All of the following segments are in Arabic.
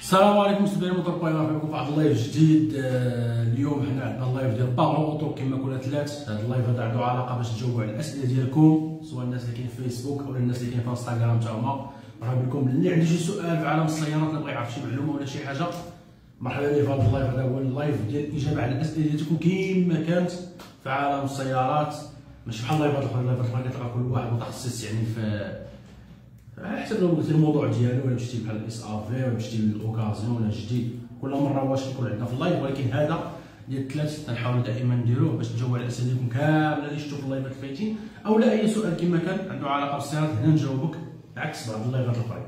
السلام عليكم موتور باي مرحبا بكم في واحد ال live جديد. آه، اليوم حنا عندنا ال live ديال بارو auto كما كنا ثلاث هذا ال live هذا عنده علاقة باش تجاوبوا على الأسئلة ديالكم سواء الناس اللي كاين في فيسبوك أو الناس اللي كاين في انستغرام تا هما. مرحبا بكم اللي عنده شي سؤال في عالم السيارات اللي بغى يعرف شي معلومة ولا شي حاجة. مرحبا بك في ال live هذا هو ال live ديال الاجابه على الأسئلة ديالكم. كيما كانت في عالم السيارات ماشي بحال اللايفات الاخرى اللايفات الاخرى كتلقى كل واحد متخصص يعني في حسب الموضوع ديالو. ولا مشيتي بحال ال SAV ولا مشيتي لل occasion ولا جديد. كل مرة واش كيكون عندنا في ال live ولكن هذا ديال الثلاث تنحاول دائما نديروه باش نجاوب على الأسئلة ديالكم كاملة اللي شفتوا في اللايفات الفايتين. أو لا أي سؤال كما كان عنده علاقة بالسيارات هنا نجاوبك. عكس بعض اللايفات الأخرين.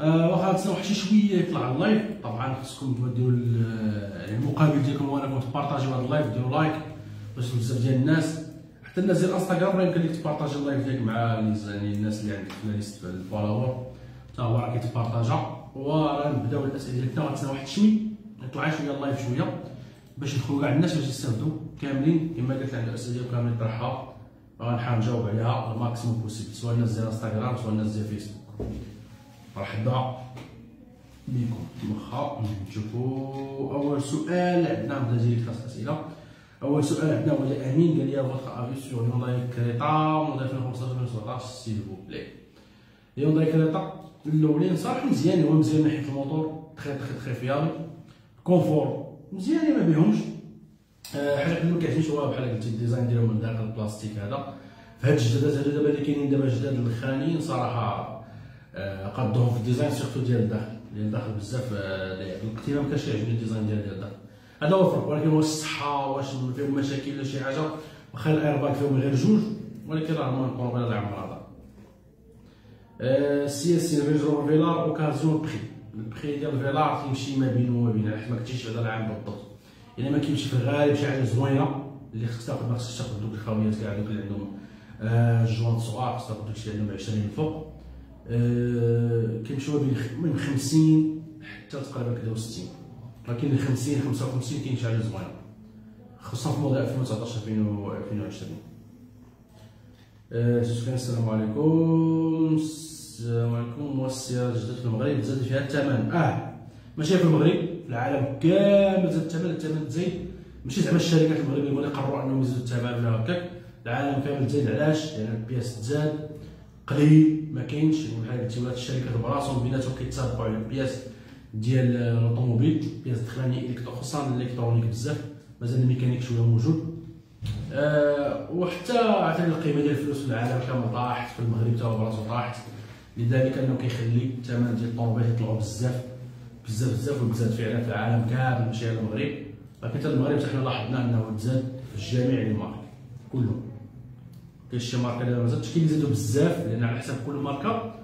آه واخا تسناو واحد شوية يطلع ال live طبعا خصكم ديروا المقابل ديالكم هو انكم تبارطاجيو هذا ال live ديروا like باش بزاف ديال الناس. حتى الناس ديال انستغرام راه يمكن لك تبارطاجي ال live ديالك مع يعني الناس اللي عندك في liste ال followers حتى هو راه كيتبارطاجا. وراه نبداو الأسئلة ديالنا غتسنى واحد شوي يطلع شوية ال live شوية باش يدخلوا كاع الناس باش يستافدوا كاملين. كما قلت عنده الأسئلة ديالو كاملين طرحها غنحاول نجاوب عليها ال maximum possible سواء الناس ديال انستغرام سواء الناس ديال فيسبوك مرحبا بكم واخا نشوفوا. أول سؤال عندنا نبدا direct أسئلة. أول سؤال عندنا هو أمين قال لي votre avis sur Hyundai Creta modèle 2015 2017 s'il vous plaît Hyundai Creta الاولين صراحة مزيان هو مزيان من ناحيه الموتور très très très fiable confort مزيان ما بيهمش حاجة ما كيعجبنيش هو بحال قلتي ال design ديالهم من داخل البلاستيك هذا فهاد الجدادات هادو دابا اللي كاينين دابا جداد الاخرانيين صراحة أه قدهم في ال design surtout ديال الداخل. ديال الداخل بزاف أه القتيله ما كانش كيعجبني ال design ديال الداخل. هذا هو الفرق ولكن واش الصحة واش فيهم مشاكل ولا شي حاجة. واخا الأيرباك فيهم غير جوج ولكن راه ما نقولوا غير العمر هذا. سي إس سي Range Velar occasion prix ال prix ديال Velar تيمشي ما بينه وما بين حيت ما كنتيش هذا العام بالضبط. يعني ما كيمشي في الغالب شي حاجة زوينة اللي خصك تاخذ ما خصكش تاخذ دوك الخاويات كاع دوك اللي عندهم الجوانت صغار خصك تاخذ داكشي اللي عندهم 20 الفوق كيمشيو من 50 حتى تقريبا كدا 60 ولكن 50 55 كاين شي حاجة زوينه خصوصا في موديل 2019 2020 أه السلام عليكم. السلام عليكم. هو السيارة جدد في المغرب. زاد فيها الثمن آه ماشي في المغرب في العالم كامل زاد الثمن الثمن تزيد ماشي زعما الشركات المغربية اللي قرروا أنهم يزيدوا الثمن ولا هكاك. العالم كامل تزيد علاش؟ لأن يعني البياس تزاد قليل. ما كاينش بحال قلتي ولات الشركات براسهم بيناتهم كيتسابقوا على ال pièces ديال الاوطوموبيل pièces دخلاني خصوصا ال électronique بزاف مازال الميكانيك شوية موجود. أه وحتى عطيني القيمة ديال الفلوس في العالم كامل طاحت في المغرب حتى براسو طاحت. لذلك أنه كيخلي الثمن ديال الطوموبيل يطلعوا بزاف بزاف بزاف وتزاد فعلا في العالم كامل ماشي غير المغرب. ولكن حتى المغرب حنا لاحظنا أنه تزاد في جميع ال marques كلهم. كاين شي ماركة دابا ما زادش كيزيدوا بزاف لأن على حسب كل ماركة.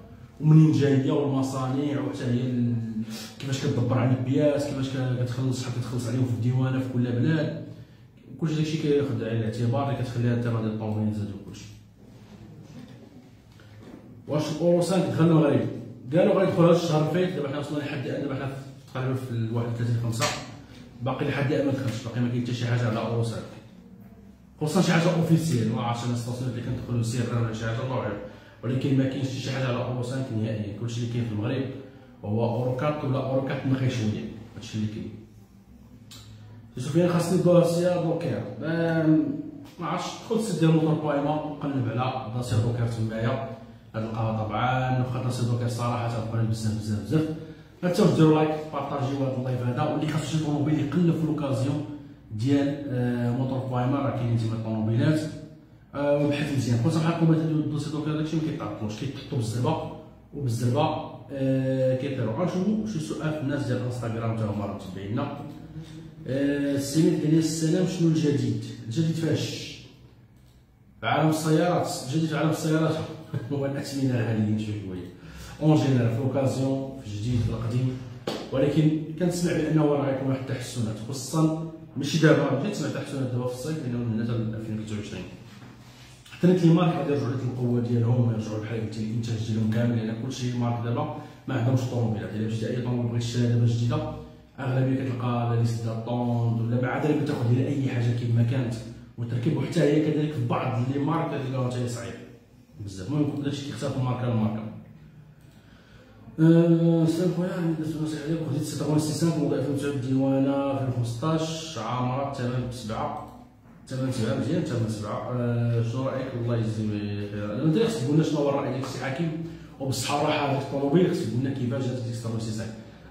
ومنين جاية والمصانع وحتى هي كيفاش كتدبر على ال pièces كيفاش كتخلص شحال كتخلص عليهم في الديوانة في كل بلاد. كلشي داكشي كياخذ على الاعتبار اللي كتخلي هاد الثمن ديال الطوموبيل يزاد كلشي. واش الاورو 5 دخل المغرب؟ قالوا غيدخل هذا الشهر الفايت دابا حنا وصلنا لحد دابا حنا تقريبا في 31 5 باقي لحد الان ما دخلش باقي ما كاين حتى شي حاجة على اورو 5 خصوصا شي حاجة اوفيسيال ما عرفتش أنا ستاسيون اللي كندخلوا سير ولا شي حاجة الله أعلم. ولكن ما كاينش شي حاجة على أورو 5 نهائيا. كلشي اللي كاين في المغرب هو أورو 4 ولا أورو 4 نخي شوية هادشي اللي كاين. سفيان خاصني دوسيا دوكير ما عرفتش سيت ديال الموتور بايما وقلب على دوسيا دوكير تمايا غنلقاها طبعا واخا دوسيا دوكير صراحة تنقبل بزاف بزاف بزاف. ما تنساوش ديروا like بارطاجيو هذا ال live هذا واللي خاصو شي طوموبيل يقلب في l'occasion ديال Moteur.ma راه كاينين تما الطوموبيلات. وبحث مزيان. بحال ال comment ديال ال Dacia Dokker داكشي ما كيطاقوش كيتحطوا بالزربة وبالزربة كيطيروا غنشوفوا شي سؤال في الناس ديال الانستغرام تا هما راه متبعينا قال لي السلام شنو الجديد؟ الجديد فاش؟ في عالم السيارات. الجديد في عالم السيارات. هو الاثمنه العاليين شوية شوية. en général في l'occasion في الجديد في القديم. ولكن كنسمع بأنه راه غيكون واحد التحسنات خصوصا ماشي دابا جيت سمعت تحسنات دابا في الصيف لأنه من هنا 2023 حتى نيت les marques غادي يرجعوا القوة ديالهم يرجعوا بحال قلتي الإنتاج ديالهم كامل لأن كلشي marques دابا ما عندهمش طوموبيلات إلا مشيتي أي طوموبيل تشريها دابا جديدة أغلبية كتلقى la liste d'attente ولا مع ذلك تاخذ لها أي حاجة كما كانت. وتركب وحتى هي كذلك في بعض لي مارك حتى هي صعيب بزاف. المهم داكشي كيختلف من ماركه لماركه السلام خويا عندي نصيحه ديالك خديت 6.65 وضعف في الديوانه في 2015 عامره ثمن بسبعه ثمن سبعه مزيان ثمن سبعه أه شنو رايك الله يجزي خير ادري خصك تقول لنا شنو هو الراي ديالك السي حكيم وبصحه وراحه هذيك الطوموبيل خصك تقول لنا كيفاش جات ديك 6.65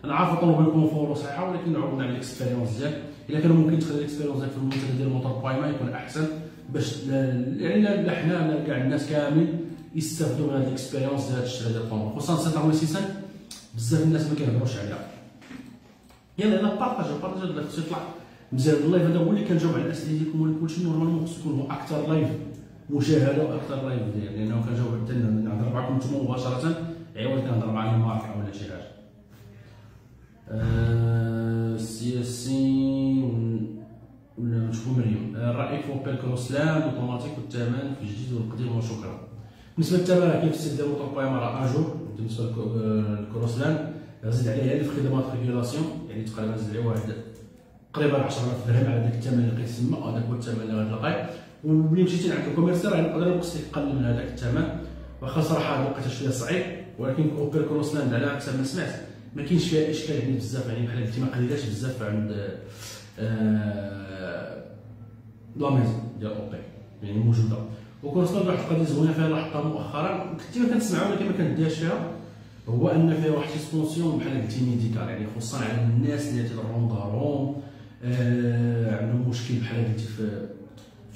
أنا عارف الطوموبيل كونفور صحيحه ولكن نعاود على الاكسبيريونس ديالك الا كان ممكن تخلي ال expérience ديالك في المنتدى ديال ال Moteur.ma يكون احسن باش يعني لا حنا لا كاع الناس كامل يستافدوا من هذه ال expérience ديال الشراء ديال الطوموبيل. خصوصا 6.65 بزاف الناس ما كيهضروش عليها. يلا يلا partage partage هذا تطلع مزيان. ال live هذا هو اللي كنجاوب على الاسئله ديالكم ولكن كلشي. normalement خصو يكون هو أكثر live مشاهدة وأكثر live ديال. لأنه كنجاوب حتى نهضر معكم نتوما مباشرة. عوض كنهضر مع الماركه ولا شي حاجة. السياسيين ولا نشوفوا مريم. رأيك في Opel Crossland automatique والثمن في الجديد والقديم وشكرا. بالنسبة للثمن كيف Moteur.ma راه à jour بالنسبة لل Crossland زيد عليها les frais d'immatriculation يعني تقريبا زيد عليه واحد تقريبا 10000 درهم على داك الثمن اللي كيتسمى هذاك هو الثمن اللي غتلقاه وملي مشيتي عند ال commercial نقدر نقص لك قل من هذاك الثمن. واخا صراحة الوقت شوية صعيب ولكن Opel Crossland على حسب ما سمعت ما كاينش فيها إشكال يعني بزاف يعني بحال قلتي ما قليلاش بزاف عند آه la maison ديال Opel يعني موجودة. و Crossland واحد القضية زوينة فيها لاحظتها مؤخرا. كنت ما كنسمعها ولكن ما كنديهاش فيها هو أن فيها واحد suspension بحال قلتي médicale يعني خصوصا على الناس اللي تيضرهم ظهرهم آه عندهم مشكل بحال قلتي في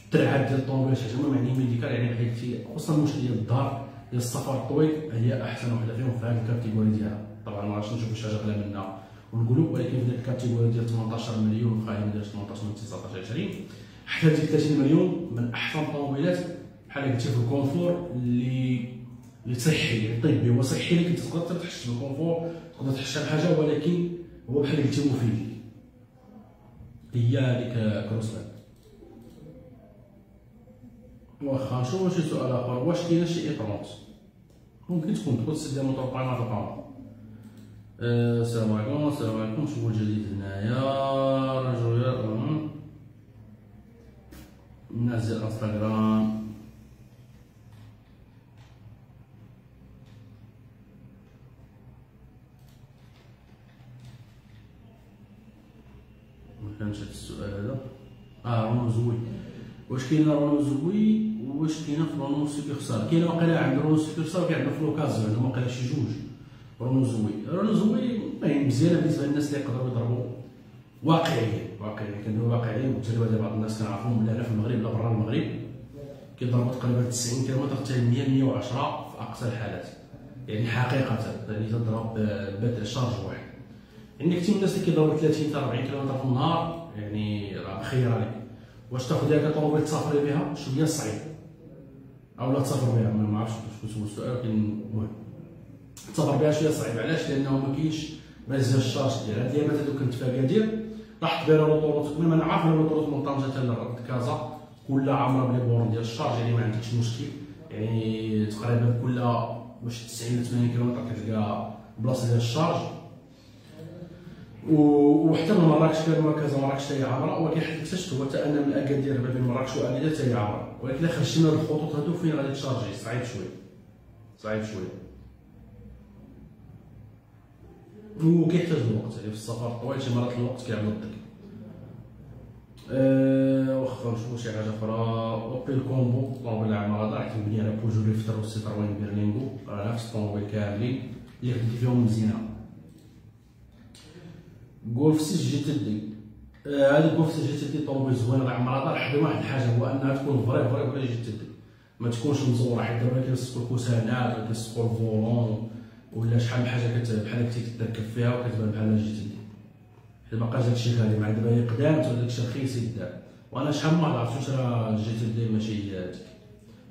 الترعات ديال الطوموبيل شي حاجة يعني médicale يعني بحال قلتي خصوصا المشكل ديال الظهر ديال السفر الطويل هي أحسن وحدة فيهم في هذه ال catégorie ديالها. طبعا ما عرفتش نشوفوا شي حاجة اغلى منها. ونقولوا ولكن في ديك ال catégorie ديال 18 مليون وخا ما دايرش 18 من 19 20 حتى ديك 30 مليون من أحسن الطوموبيلات بحال قلتي في ال confort اللي اللي صحي. يعني طبي هو صحي لكن تقدر تحس بال confort تقدر تحس بحاجه ولكن هو بحال قلتي مفيد هي هذيك Crossland. واخا نشوفو شي سؤال آخر. واش كاينة شي e-tron ممكن تكون تكون تسد موتور بايما القمر السلام عليكم السلام عليكم. شوفوا الجديد هنايا. رجل الناس ديال انستغرام كانش هذا السؤال هذا؟ آه رونو زوي. واش كاينة Renault Zoé واش كاينة في رونو سوبر ستار كاينة واقيلا عند رونو سوبر ستار كاين عندنا في l'occasion عندهم شي جوج. Renault Zoé. Renault Zoé مزيانه بالنسبة للناس اللي يقدروا يضربوا. واقعيا كنديروا واقعيا والتجربه ديال بعض الناس كنعرفهم لا هنا في المغرب لا برا المغرب. كيضربوا تقريبا 90 كيلومتر حتى 100 110 في أقصى الحالات. يعني حقيقة يعني تضرب بدء charge واحد. يعني كثير من الناس اللي كيضربوا 30 حتى 40 كيلومتر في النهار يعني راه خير عليك. واش تاخذ ديك الطوموبيل تسافري بها؟ شوية صعيب. أو لا تسافر بها ما عرفتش واش هو السؤال ولكن المهم. تسافر بها شوية صعيب. علاش؟ لأنه ما كاينش مازال ال charge ديالها. ديما هذوك كنت فاكادير لاحظت بها l'autoroute كل ما نعرف l'autoroute من طنجة حتى لرد كازا كلها عامره ب les bornes ديال ال charge يعني ما عندكش مشكل. يعني تقريبا كل واش 90 80 كيلومتر كتلقى بلاصة ديال ال charge وحتى من مراكش كان مركز مراكش هي عامره ولكن اكتشفت هو أن من اكادير ما بين مراكش حتى هي عامره ولكن الا من الخطوط هادو فين غادي تشارجي؟ صعيب شوية. صعيب شوية. وكيحتاج الوقت يعني في السفر. الطويل شي مرات الوقت كيعمل ضدك أه واخا نشوفو شي حاجة أخرى. اوبيل كومبو الطوموبيل العامه راه راح تبني على بوجو ريفتر وسيتروين بيرلينغو راه نفس الطوموبيل كاملين. اللي خدمتي فيهم مزيانة. جولف 6 جي تي دي هذه جولف 6 جي تي دي طوموبيل زوين. راه عمرها حد واحد الحاجة هو أنها تكون vrai vrai vrai GTD ما تكونش مزورة حيت دابا كيلصقوا الكوسانات ولا كيلصقوا ال volant ولا شحال من حاجة بحال هكا كتركب فيها وكتبان بحال GTD حيت ما بقاش داكشي غالي مع دابا هي قدامت ولا داكشي رخيص يدار وأنا شحال ما عرفت واش راه ال GTD ماشي هذيك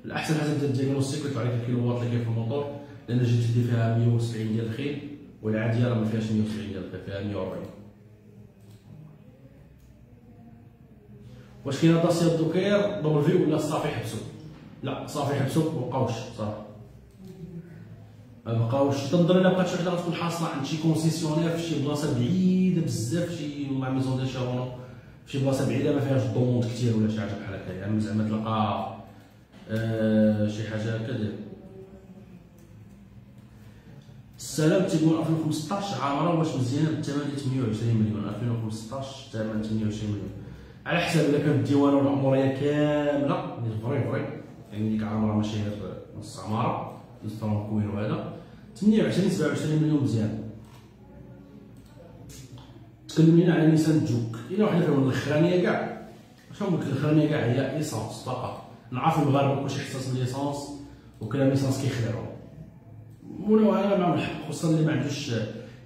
الأحسن حاجة ديال ال diagnostic يطلع لك الكيلووات اللي كاين في الموتور لأن ال GTD فيها 170 ديال الخيل والعادية راه ما فيهاش 170 ديال الخيل فيها 140 واش كاينة داسيا دوكير دبل في ولا صافي حبسو؟ لا صافي حبسو مبقاوش صافي. ما بقاوش. تنظر إلا بقات شي وحده غتكون حاصلة عند شي concessionnaire في شي بلاصة بعيدة بزاف شي والله maison ديال شي رونو شي بلاصة بعيدة ما فيهاش demande كثير ولا شي حاجة بحال هكا يعني زعما تلقى آه شي حاجة هكا ديال السلام تيقول 2015 عامرة واش مزيانه بالثمن ديال 28 مليون. 2015 ثمن 28 مليون. على حسب الا كانت الديوانه العمريه كاملة vrai vrai يعني ديك عامره ماشي غير نص عمارة نص كوين وهذا. 28 27 مليون مزيان. تكلمينا على نيسان جوك. إلى واحدة فيهم الأخرانية كاع. شنو قلت الأخرانية كاع؟ هي essence فقط نعرف المغاربة كلشي حساس من l'essence وكلام كيخدعوا. ولو أنا معهم الحق خصوصا اللي ما عندوش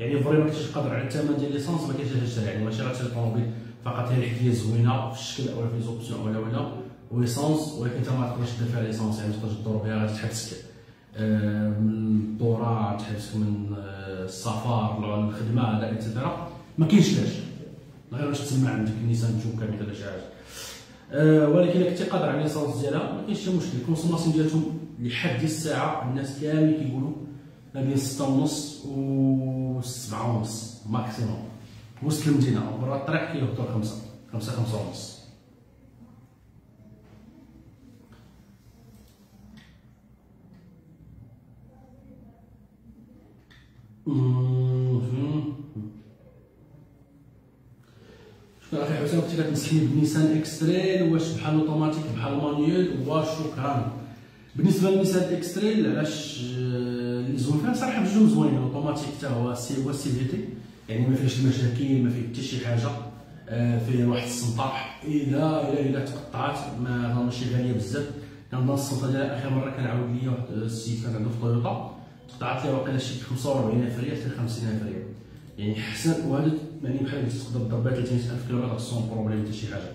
يعني vraiment ما قادر على الثمن ديال l'essence ما كاينش يشري يعني ماشي غير الطوموبيل فقط هي الحكاية زوينة في الشكل أو في les options ولا ولا. و essence ولكن أنت ما تقدرش دير فيها l'essence يعني تقدر تدور بها غير تحبسك آه، من الدوران تحبسك من آه، السفر الخدمة هذا extra ما كاينش لاش غير باش تسمى عندك نيسان جوكا مثلا شي حاجة. أه ولكن كنتي قادر على l'essence ديالها ما كاينش شي مشكل. ال consommation ديالهم لحد الساعة الناس كامل كيقولوا ما بين 6 ونص و 7 ونص maximum. وسط المدينة برا الطريق كيهبطوا 5 5 5 ونص. شكرا أخي حسين؟ كنتي كتنصحني بنيسان إكستريل واش بحال أوتوماتيك بحال manuel وشكرا بالنسبة للنيسان إكستريل علاش؟ آه، اللي زوين. فيها صراحة بجوج زوينين أوتوماتيك حتى هو سي هو CVT. يعني ما فيهش المشاكل ما فيه حتى شي حاجة آه، فيه واحد السنتة. الا الا إلا تقطعات ما ماشي غالية بزاف. كنظن السنتة ديالها آخر مرة كان عاود ليا واحد السيد كان عنده في طويوطا قطعت لي واقيلا شي 45000 ريال حتى 50000 ريال. يعني حسن وهذا يعني بحال تقدر تضرب 300000 كيلومتر sans problème حتى شي حاجة.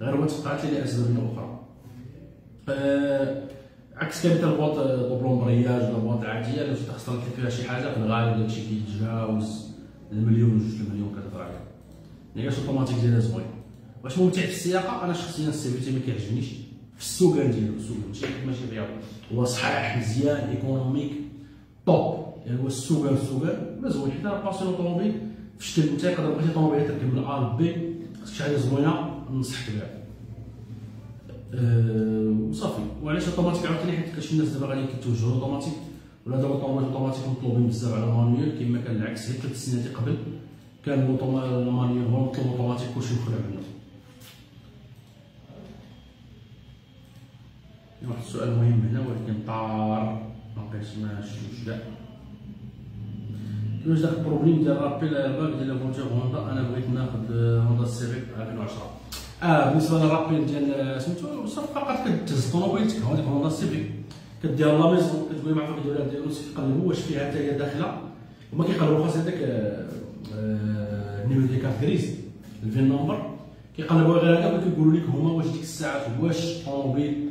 غير هو تقطعت لي لاسباب أخرى أه عكس كابيتال ال boîte double embrayage ولا ال boîte العاديه لو خسرت لك فيها شي حاجة في الغالب داكشي كيتجاوز المليون جوج المليون كتهضر يعني أوتوماتيك ديالها زوين؟ واش ممتع في السياقة؟ أنا شخصيا السي ما كيعجبنيش. في السوقان ديالو السوق ماشي ماشي فيها هو صحيح مزيان économique top يعني هو السوقان السوقان ما زوين. أنا passion automobile في الشكل انت تقدر بغيتي طوموبيل تركب من A ل B شي حاجة زوينة ننصحك بها. أه وصافي. وعلاش أوتوماتيك؟ عاوتاني حيت كاين الناس دابا غادي كيتوجهوا اوتوماتيك ولا دابا الطوموبيل اوتوماتيك مطلوبين بزاف على ال manuel كما كان العكس غير ثلاث سنين قبل كان ال manuel هو مطلوب اوتوماتيك كلشي مخلع منه واحد السؤال مهم هنا ولكن طار ما بقيتش ما شفتوش كاع. كيفاش داك ال problème ديال rappel airbag ديال لافونتيغ هوندا أنا بغيت ناخذ هوندا سيفيك 2010 آه بالنسبة لل rappel ديال سميتو صافي فقط كتهز طوموبيلتك هذيك هوندا سيفيك كدير la maison كتقول معاه فوق ديال الديالوس كيقلبوا واش فيها حتى هي داخلة؟ هما كيقلبوا خاص هذاك ال numéro ديال carte grise ال VIN number كيقلبوا غير هكا وكيقولوا لك هما واش ديك الساعة واش الطوموبيل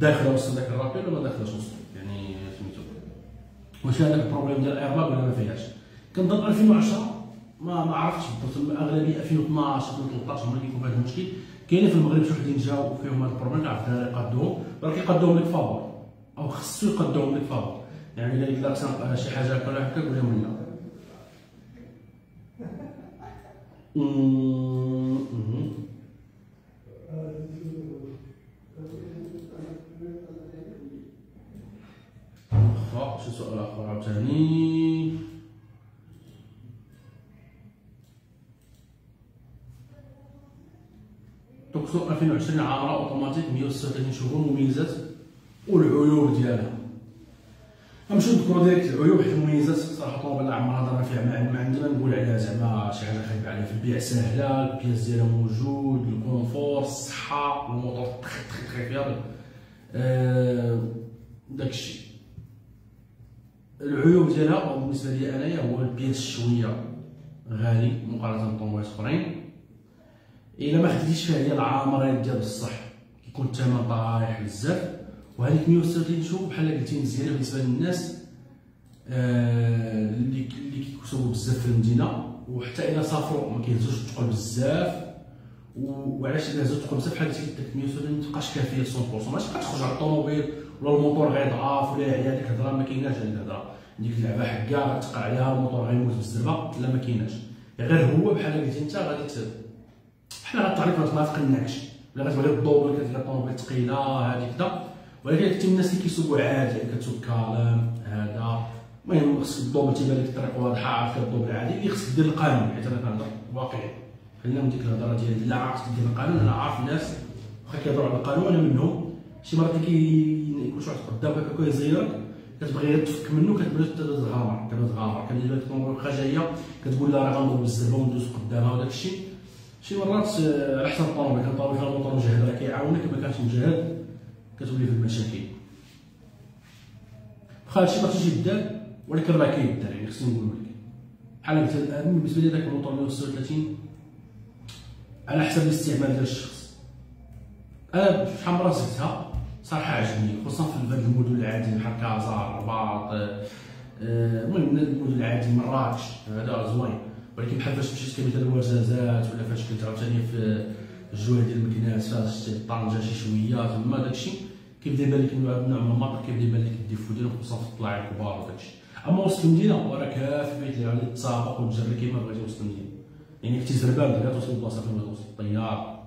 داخلة وسط داك ال rappel ولا ما داخلش وسط. يعني سميتو واش هذاك ال problème ديال الايرباك ولا ما فيهاش. كنظن 2010 ما ما عرفتش بالضبط الأغلبية 2012 2013 هما كيكون هذا المشكل. كاينين في المغرب شي وحدين جاو فيهم هذا ال problème كنعرف الدراري قادوهم ولكن قادوهم لك فابور. أو خصو يقدوهم لك فابور يعني الا يقدر شي حاجة هكا هكا قول لهم لا شو سؤال آخر؟ عاوتاني توكسون 2020 عامره أوتوماتيك 136 شهور مميزات؟ والعيوب ديالها. غنمشيو نذكروا direct العيوب حيت المميزات صراحة طوموبيل العمر هضرنا فيها ما عندنا. نقول عليها زعما شي حاجة خايبة عليها. في البيع سهلة ال pièces ديالها موجود ال confort الصحة ال moteur très très très fiable آه داكشي. العيوب ديالها بالنسبة لي أنايا هو البياس شوية غالي مقارنة بالطوموبيلات أخرين. إلا ما خديتيش فيها ديال العامرين ديال بصح كيكون الثمن طايح بزاف. وهذيك 130 شوف بحال قلتي مزيانة بالنسبة للناس آه اللي اللي كيكتبوا بزاف في المدينة وحتى إلا سافروا ما كيهزوش الثقل بزاف وعلاش إلا هزوا الثقل بزاف؟ بحال قلتي ديك 130 ما تبقاش كافية 100% ماشي كتخرج على الطوموبيل ولا الموتور غيضعف ولا هي هذيك الهضرة ما كايناش هذيك الهضرة. ديك اللعبة حكا غتقع عليها الموتور غيموت بالزربة لا ما كايناش. غير هو بحال قلتي أنت غادي بحال غتعرف ما تقنعكش ولا غتبغي تدوبل كتلقى الطوموبيل ثقيلة هادي كذا ولكن كثير الناس اللي كيسوقوا عادي يعني كتسوق كالم هذا. المهم خصك تدوبل تيبان لك الطريق واضحة عارف كدوبل عادي اللي خصك دير القانون حيت أنا كنهضر واقعي. خلينا من ديك الهضرة ديال لا عارف دير القانون أنا عارف الناس واخا كيهضروا على القانون أنا منهم شي مرات كيكون شي واحد قدامك هكا كيزيرك كتبغي تفك منه كتبدا تغامر. كتبدا تغامر كتبدا لك واخا جاية كتقول لا راه غندوز بالزربه وندوز قدامها وداك الشيء شي مرات آه، على حسب الطوموبيل كان الطوموبيل فيها الموتور مجهد راه كيعاونك ما كانش مجهد. كتولي في المشاكل. واخا هادشي ما خصوش يدار ولكن راه كيدار يعني خصني نقول لك. بحال قلت بالنسبة لي داك الموتور 136 على حسب الاستعمال ديال الشخص. أنا شحال مرة زدتها صراحة عجبني خصوصا في هاد المدن العادي بحال كازا الرباط آه، المهم المدن العادي مراكش هذا زوين. ولكن بحال فاش مشيت كمثال الوزازات ولا فاش كنت عاوتاني في الجويه ديال المكناس فاش طنجه شي شوية تما داكشي. كيبدا يبان لك نوع من المطر كيبدا يبان لك ال défaut ديالو خصوصا في الطلاع الكبار وداكشي أما وسط المدينة راه كافي بيت اللي تسابق وتجري كيما بغيتي وسط المدينة. يعني كنتي زربان دابا توصل للبلاصه فين توصل؟ الطيار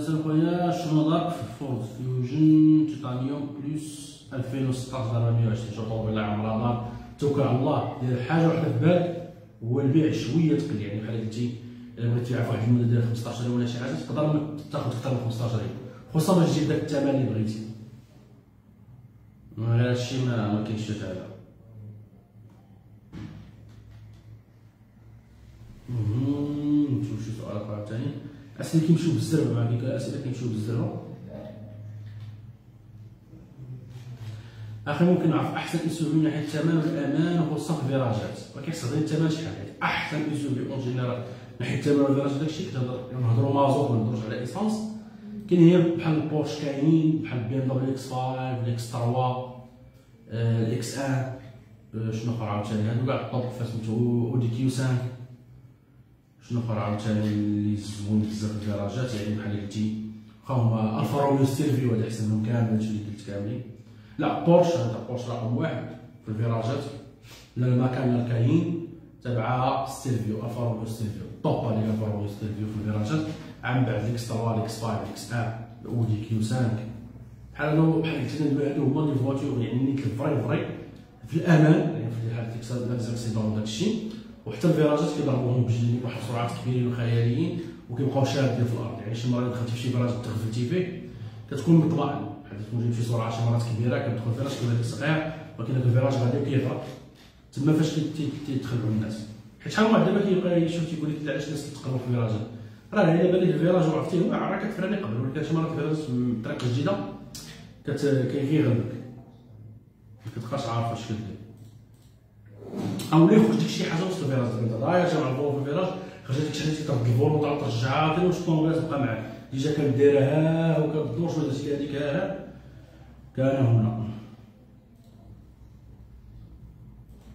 سي خويا شنو نظرك في فورد فيوجن تيتانيوم بلس 2016 420 شوف طوموبيل عمرها دار توكل على الله دير حاجة وحدة في بالك هو البيع شوية تقل. يعني بحال قلتي الا بغيتي في واحد المدة ديال 15 يوم ولا شي حاجة تقدر تاخذ أكثر من 15 يوم خصوصا باش تجيب داك الثمن اللي بغيتي. هادشي ما ما كاينش هذا. نشوف شي سؤال آخر ثاني. اسئله كيمشيو بالزربه مع ديك الاسئله كيمشيو بالزربه أخي ممكن نعرف أحسن أسلوب من ناحية الثمن والأمان وخصوصا في الفيراجات ولكن كتهضري الثمن شحال أحسن أسلوب en général من ناحية الثمن وال virage داكشي كنهضروا مازوت ما نهضروش على essence كاين هي بحال البورش كاينين بحال بي ام دبليو إكس 5 الاكس 3 الاكس 1 شنو أخر عاوتاني؟ هادو كاع ال top فاسمتو اودي كيو 5 شنو أخر عاوتاني اللي زوين بزاف الفيراجات يعني بحال قلتي واخا هما الفا روميو ستيلفيو هذا أحسن منهم كامل هادشي اللي قلت كاملين. لا بورش هذا بورش رقم واحد في الفيراجات. لا المكان لا كاين تبعها ستيلفيو الفا روميو ستيلفيو top هذيك الفا روميو ستيلفيو في الفيراجات. عن بعد الاكس 3 الاكس 5 الاكس 1 الاودي كيو 5 بحال هادو بحال قلت هادو هما les voitures يعني نيك فري فري في الامان يعني في حاله l'accident وداك الشيء وحتى الفيراجات كيضربوهم بجلي بواحد السرعات كبيرين وخياليين وكيبقاو شادين في الأرض. يعني شي مرة دخلتي في شي virage تغفلتي فيه كتكون مطمئن. بحال تكون جايب شي سرعة شي مرات كبيرة كتدخل virage كيبان صغير ولكن هذا ال virage غادي وكيغرق تما فاش تيدخلوا الناس. حيت شحال من واحد دابا كيبقى يشوف تيقول لك علاش الناس كيتقربوا في الفيراجات؟ راه الا بان ال virage وعرفتيه راه كتفراني قبل ولكن شي مرات في طريق جديده كيغلبك ما كتبقاش عارف اش كدير. أو لا يخرج لك شي حاجة وسط ال virage انت ضايع جا مع ال volant في ال virage خرجت لك شي حاجة ترد ال volant وتعاود ترجعها غير واش الطوموبيل تبقى معاك déjà كديرها وكدور شوية درتي هذيك ها كان هنا.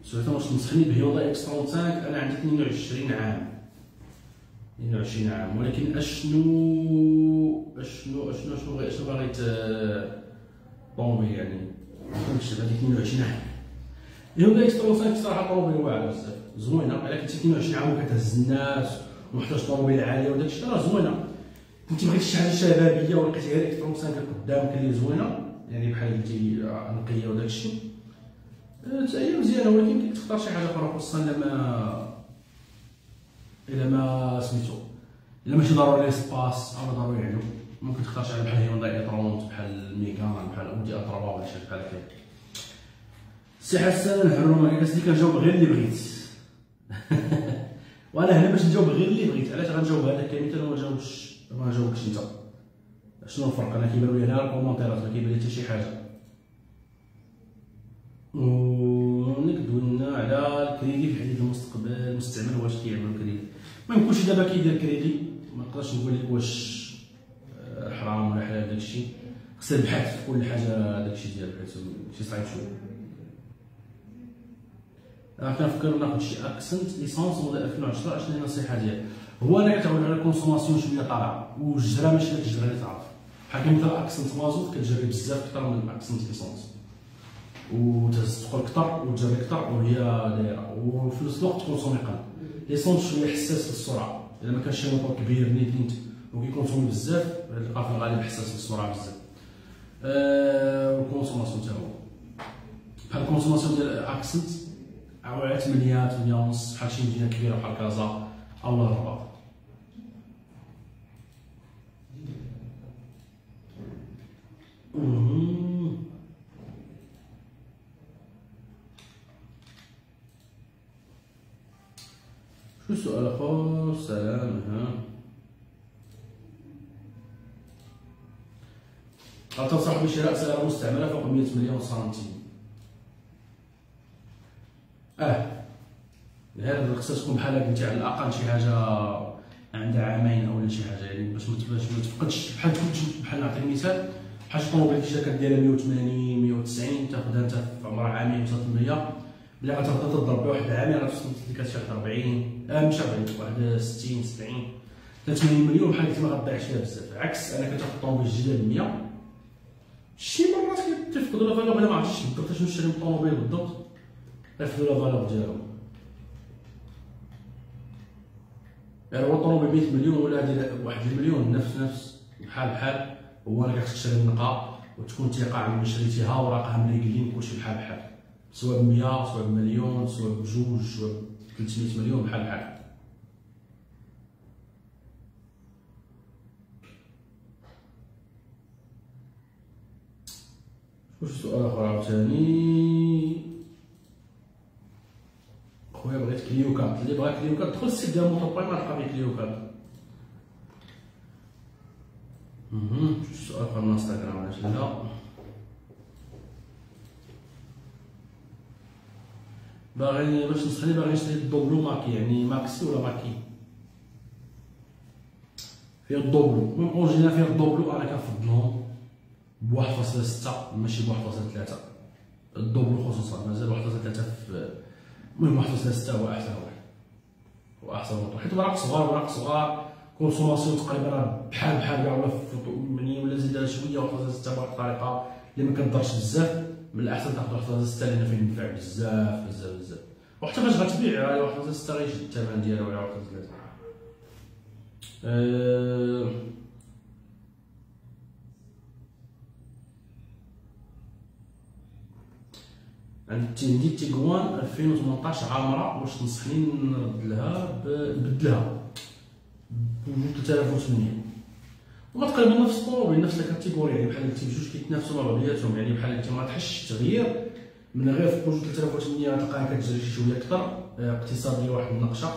سوري واش تنصحني بهيوندا إكس 35 أنا عندي 22 عام. 22 عام. ولكن اشنو اشنو اشنو أشنو أشنو باغي طوموبيل يعني؟ فهمتش هذيك 22 عام. هيوندا إكس 35 صراحة طوموبيل واعره بزاف. زوينة على كنتي 22 عام وكتهز الناس ومحتاج طوموبيل عاليه وداك الشيء. راه زوينة. كنتي بغيتي شي حاجة شبابية ولقيتي غير إكس 35 قدامك اللي زوينة يعني بحال قلتي نقيه وداك الشيء. حتى هي مزيانه ولكن كيف تختار شي حاجة أخرى. خصوصا الا ما الا ما سميتو. الا ماشي ضروري espace أو ضروري علو ممكن تختار شي بحال هيونداي i trente بحال ميغان بحال أودي A trois ولا شي بحال هكا. سي حسن الحرومه قالت لي كنجاوب غير اللي بغيت. وأنا هنا باش نجاوب غير اللي بغيت. علاش غنجاوب هذا كامل وما نجاوبش ما نجاوبكش أنت. شنو الفرق؟ أنا كيبان لي هنا الكومونتيرات ما كيبان لي حتى شي حاجة. ونكدو لنا على الكريدي في حديث المستقبل المستعمل واش كيعمل كريدي المهم كلشي دابا كيدير كريدي ما نقدرش نقول لك واش آه، حرام ولا حلال داكشي خصك تبحث في كل حاجة داكشي ديالك حيت شي صعيب شوية. راه كنفكر ناخذ شي اكسنت l'essence موديل 2010 اشنو هي النصيحه ديالك هو أنا كتعود على ال consommation شوية طالعه والجره ماشي داك الجره اللي تعرف. بحال كيمثل اكسنت مازوت كتجري بزاف أكثر من اكسنت l'essence وتهز تقل أكثر وتجري أكثر وهي دايرة. وفي نفس الوقت كونسومي قل l'essence شوية حساس للسرعه الا ما كانش شي موتور كبير نيت نيت. وكيكونسومي بزاف. تلقى في الغالب حساس للسرعه بزاف. أه وال consommation تا هو بحال ال consommation ديال أكسنت على 8 8 ونص بحال شي مدينه كبيره بحال كازا. أو الرباط شو السؤال اخر سلام ها. هل تنصح بشراء سيارة مستعملة فوق 100 مليون سنتيم؟ آه. غير خصها تكون بحال قلتي على الأقل شي حاجة عندها عامين أو شي حاجة يعني باش ما تفقدش بحال بحال نعطيك مثال بحال شي طوموبيل كي جاك دايره 180 190 تاخذها انت في عمرها عامين وصلت 100 بلا غتبدا تضرب بواحد العامين راه توصل لك شي 40 آه ماشي 40 واحد 60 70 80 مليون بحال ما غتضيعش فيها بزاف. عكس انك تاخذ طوموبيل جديده ب 100 شي مرات كيتفقدوا لا فالور أنا ما عرفتش بالضبط شنو نشري الطوموبيل بالضبط. كيفقدوا لا فالور ديالو يعني هو الطوموبيل 100 مليون ولا هادي واحد المليون نفس نفس بحال بحال. هو أنا كتشري النقا وتكون ثقه من شريتيها وراقها مريقلين كلشي بحال بحال. سواء ب 100 سواء بمليون سواء بجوج سواء ب 300 مليون بحال بحال واش السؤال آخر عاوتاني. خويا بغيت كليو كارت. اللي بغا كليو كارت دخل ال site ديال موتور باي ما تلقى فيه كليو كارت. شو السؤال آخر من إنستغرام علاش لا؟ باغي باش نسخني باغي نشري ال Doblo Maxi يعني Maxi ولا Maxi؟ فيها ال Doblo. même original فيها ال Doblo أنا كنفضلهم بواحد فاصلة ستة ماشي بواحد فاصلة ثلاثة ال Doblo خصوصا مازال واحد فاصلة ثلاثة في المهم واحد فاصلة ستة هو أحسن واحد. هو أحسن موطور حيت وراق صغار وراق صغار consommation تقريبا بحال بحال كاع ولا يعني ولا زيد شوية واحد فاصلة ستة بواحد الطريقة اللي ما كضرش بزاف. من الأحسن تاخذ واحد فاصلة ستة لأن فيه منفع بزاف بزاف بزاف. وحتى فاش غتبيع واحد فاصلة ستة غيجي الثمن ديالو ولا واحد فاصلة ثلاثة. أه عندي تيغوان 2018 عامره واش تنصحني نرد لها نبدلها. ب 3008 وما تقريبا نفس الطوموبيل نفس ال catégorie يعني بحال قلتي بجوج كيتنافسوا مع بعضياتهم يعني بحال قلتي ما تحسش تغيير من غير في بوجو 3008 غتلقاها كتجري شوية أكثر اقتصاديه واحد النقشة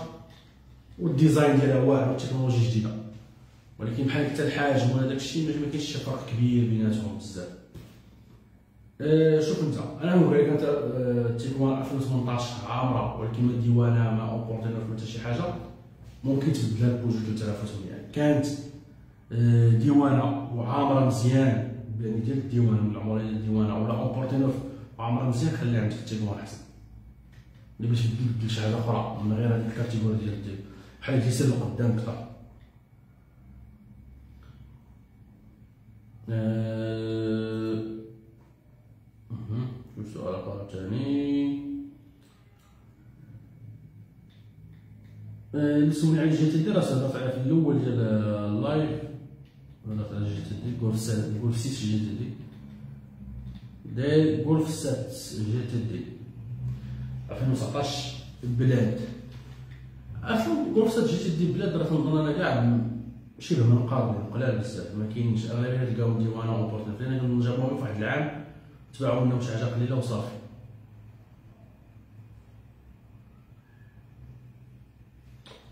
وال design ديالها واعر والتكنولوجيا جديدة. ولكن بحال قلت الحجم ولا داكشي ما كاينش شي فرق كبير بيناتهم بزاف. آه، شوف أنت أنا نقول لك أنت Tiguan 2018 عامرة ولكن ما ديوانه ما importée neuve ما حتى شي حاجة ممكن تبدلها بوجه 3800 كانت آه، ديوانه وعامره مزيان. يعني ديال الديوانه من العمر ديال الديوانه ولا اوبورتينور وعامره مزيان خليها عندك تيكوان احسن اللي باش تبدل شي حاجة أخرى من غير هذيك الكاتيجوري ديال الديل بحال كيسير لقدام أكثر أه شوف سؤال آخر تاني. اللي سولني على ال GTD راه في الأول ديال ال live هذا على ال GTD Golf sept Golf 6 GTD داير 7 GTD 2019 بلاد غولف 7 GTD بلاد راه تنظن أنا كاع شبه منقرض قلال بزاف ما كاينش اغلبيه تلقاهم ديوانا importée لأن جابوهم في واحد العام تباعوا لنا شي حاجة قليله وصافي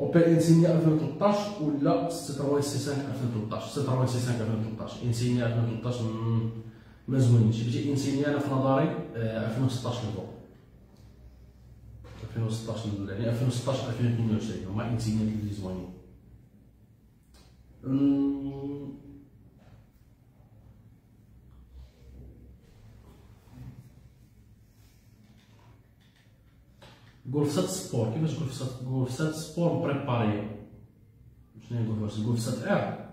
Opel Insignia 2013 ولا C3 C5 2013 C3 C5 2013 Insignia 2013 ما زوينينش بيجي Insignia أنا في نظري 2016 الفوق 2016 يعني 2016 2022 هما Insignia اللي زوينين. غرفة سبور كيفاش غرفة غرفة سبور بريباري شنو هي غرفة غرفة ار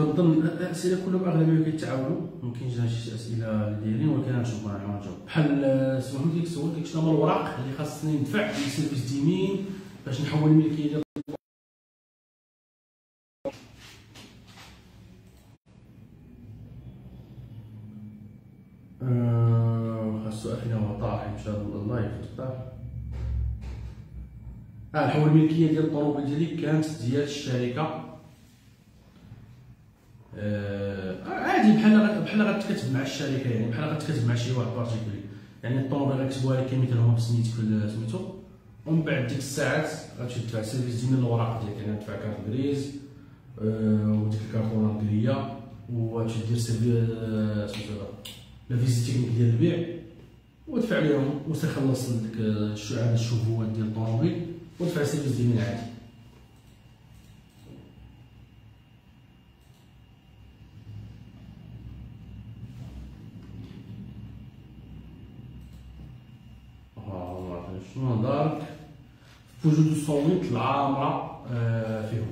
كنظن الأسئلة كلهم اغلبيه كيتعاودوا ممكن جا شي أسئلة دايرين ولكن غنشوف أنا نجاوب بحال سمحوا لي سولتك ديك شنو هما الوراق اللي خاصني ندفع لل service des mines باش نحول الملكية ديال آه، السؤال فينا هو طاح الله طاح. آه الملكية ديال الطوموبيل ديالي كانت ديال الشركة. آه عادي بحال بحال غتكتب مع الشركة يعني بحال غتكتب مع شي واحد particulier. يعني الطوموبيل غيكتبوها لك كمثال هما بسميتك في سميتو. ومن بعد ديك الساعات غتمشي تدفع service ديال الوراق ديالك يعني تدفع carte grise آه وديك الكريه وغتمشي دير service آه، سميتو la visite technique ديال البيع ودفع لهم وتخلص ديك الشعاب الشبهات ديال الطوموبيل ودفع service ديال عادي شنو دارك في وجود الصوميت العامرة آه، فيهم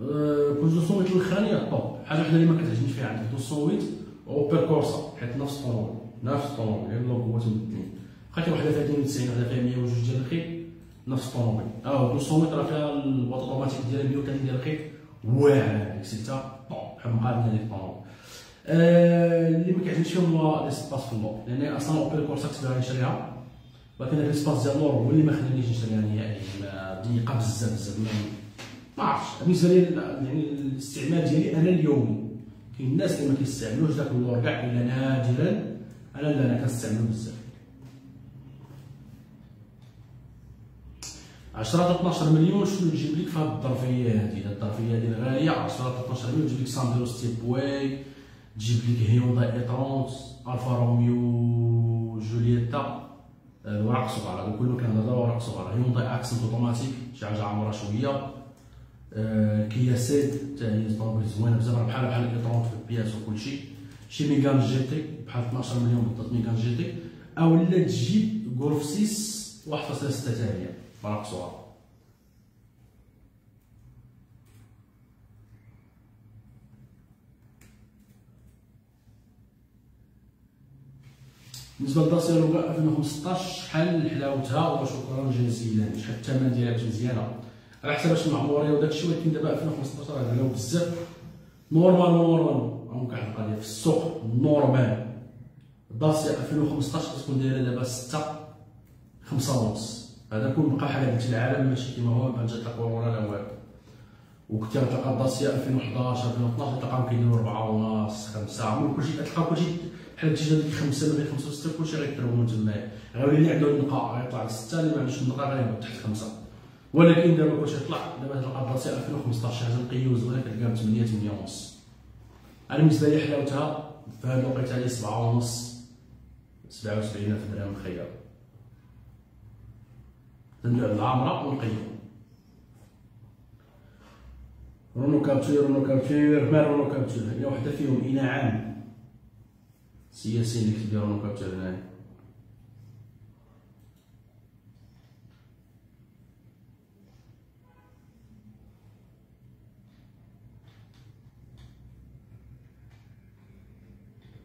بوجود الصوميت الخانية طوب حاجة وحدة اللي ما كتعجبنيش فيها عندك الصوميت اوبر كورسا حيت نفس الطوموبيل نفس الطوموبيل غير اللوغو هو تمدلين بقات واحدة فيها 92 وحدة فيها 102 ديال الخيط نفس الطوموبيل آه الصوميت راه فيها البواط اوتوماتيك ديالها 130 ديال الخيط واعر سيتا بحال مقابله ديال الطوموبيل آه، اللي ما كيعجبنيش فيهم هو l'espace في اللور لأن أصلا Opel Corsa كنت باغي نشريها ولكن هذا l'espace ديال اللور هو اللي ما خلانيش نشريها نهائيا ضيقه بزاف بزاف ما عرفتش. بالنسبة لي يعني الاستعمال ديالي أنا اليومي. كاين الناس اللي ما كيستعملوش داك اللور كاع الا نادرا أنا لا أنا كنستعملو بزاف. 10 12 مليون شنو يجيب لك في هذه الظرفية هذه الظرفية هذه الغالية 10 12 مليون يجيب لك Sandero Stepway تجيب لك Hyundai i30 Alfa Romeo Giulietta. الوراق صغار هذو كله كنهضر على وراق صغار Hyundai Accent automatique شي حاجة عمرها شوية. Kia Ceed حتى هي طوموبيل زوينة بزاف بحال بحال i30 في ال pièces وكلشي. شي Mégane GT بحال 12 مليون بالضبط Mégane GT. أو لا تجيب غولف 6 1.6 حتى هي وراق صغار بالنسبة لل Dacia Logan 2015 شحال حلاوتها وشكرا جزيلا شحال الثمن ديالها مزيانه على حسب اش المعموريه وداك الشيء ولكن دابا 2015 راه غلاو بزاف. normal normal. كاع القضية في السوق normal. Dacia 2015 كتكون دايرة دابا 6 5 ونص. هذا كون بقى بحال هذا العالم ماشي كيما هو ما جات كورونا لا والو. وكنت غتلقى داسيا 2011 2012 تلقاهم كيديروا 4 ونص 5 كلشي كتلقى كلشي بحال تجي هذيك خمسه بين خمسة وستة كلشي غيضربوا من تما. غير اللي عنده النقاء غيطلع لسته اللي ما عندوش النقاء غيهبط تحت خمسة. ولكن دابا كلشي يطلع دابا تلقى بلاصه 2015 حاجة نقيه وزوينه كتلقاها ب 8 8 ونص. أنا بالنسبة لي حلاوتها في هذا الوقت هذه 7 ونص 77 ألف درهم خيار. ندير العامره ونقيم Renault Captur Renault Captur ما Renault Captur هي وحدة فيهم اي نعم سياسيين اللي كيديروا Captur هنايا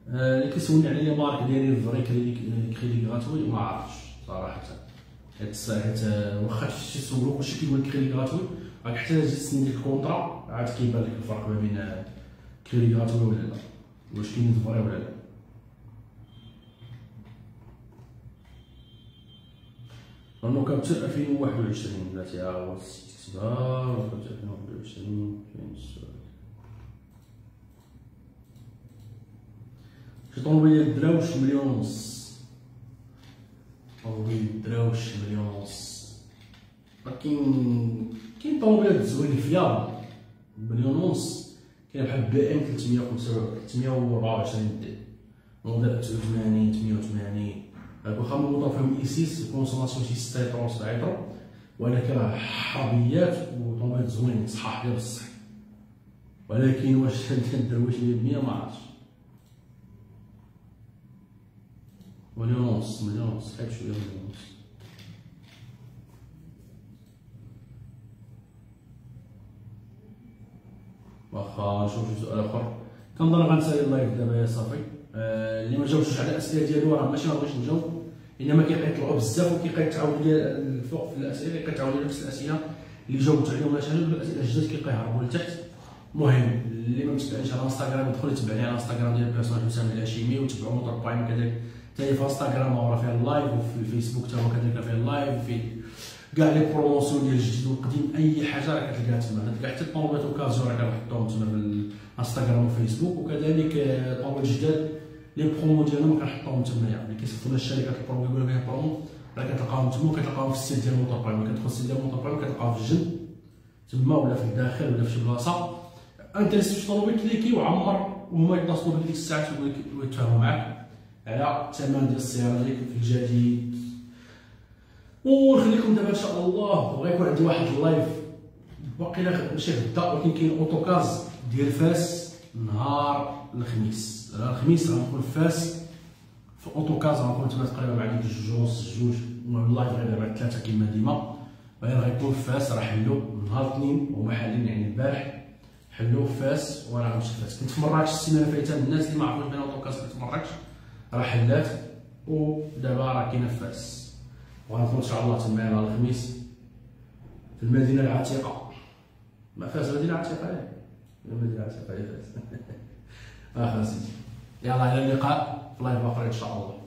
اللي كيسولني على marque دايرين vrai crédit gratuit ما عرفتش صراحة حيت واخا شي سولوك واش كيقول لك crédit gratuit راك حتى جيت تسني ديك ال contrat عاد كيبان لك الفرق ما بين crédit gratuit ولا لا واش كاين vrai ولا لا Renault Captur 2021 بلاتي ها هو كتبها Renault Captur 2021 فين شي طوموبيل دراوش مليون ونص. طوموبيل دراوش مليون ونص. كاين كاين طوموبيلات زوينين فيها مليون ونص. كاين بحال بي إم 324 دي. موديل 89 88 واخا موضوع فيهم ايسيس كونسوماسيون شي 6 يطرو 7 يطرو ولكن راه حربيات وطوموبيل زوين صحاح ديال بصح ولكن واش ندرويش ليه 100 ما عرفتش. مليون ونص مليون ونص حيت شوية مليون ونص واخا نشوف شي سؤال آخر. كنظن غنسالي ال live دابا يا صافي. اللي ما جاوبش على الأسئلة ديالو راه ماشي ما بغيتش نجاوب. إنما كيبقى بزاف وكيبقى يتعاود لي الفوق في الأسئلة كيبقى يتعاود نفس الأسئلة اللي جاوبت عليهم مثلا الاسئله الجداد كيبقى يهربوا لتحت المهم اللي ما متبعنيش على انستغرام يدخل يتبعني على انستغرام ديال personnage حسام الهاشمي وتبعوا موتور باين كذلك. حتى في انستغرام راه فيها ال live وفي الفيسبوك حتى هو كذلك فيها ال live وفي كاع les promotions ديال الجديد والقديم أي حاجة راه كتلقاها تما. كاع حتى الطوموبيلات occasion راه كنحطوهم تما في الانستغرام وفيسبوك وكذلك الطوموبيل الجداد les promos ديالهم كنحطوهم تما يعني كيصيفطوا الشركات البرومو يقولوا فيها برومو راه كتلقاهم تما وكتلقاهم في ال site ديال موتور بايم كتدخل ال site ديال موتور بايم كتلقاهم في الجنب تما ولا في الداخل ولا في شي بلاصة. intéressé في الطوموبيل cliquer وعمر وهما يتصلوا ديك الساعات ويتفاهموا معاك على الثمن ديال السيارة ديالك في الجديد. ونخليكم دابا إن شاء الله. وغيكون عندي واحد ال live. باقي ماشي غدا ولكن كاين Autocaz ديال فاس نهار الخميس نهار الخميس غنكون فاس. في Autocaz غنكون تما تقريبا مع ديك الجوج ونص جوج ال live غير بعد ثلاثة كما ديما. غير غيكون فاس راه حلو. نهار الاثنين هما حالين يعني البارح. حلو فاس وأنا غنمشي فاس كنت في مراكش السيمانه الفايته الناس اللي ما عرفوش بين Autocaz كنت في مراكش راه حلات. ودابا راه كاينة فاس. وغنكون إن شاء الله تما نهار الخميس. في المدينة العتيقة. ما فاس المدينة العتيقة. ياك المدينة العتيقة فاس. اخا سيدي. يلا إلى اللقاء في live اخر إن شاء الله.